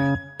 什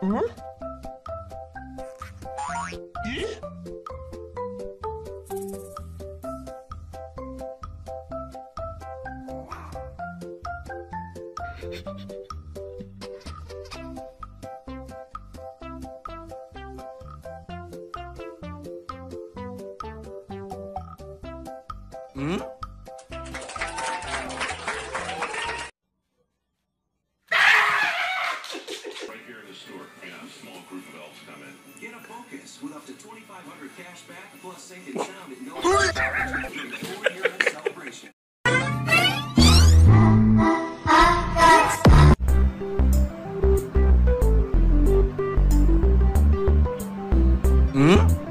嗯。嗯。嗯。Get a focus with up to 2500 cash back plus safe and sound at no charge. During the four-year celebration. Hmm?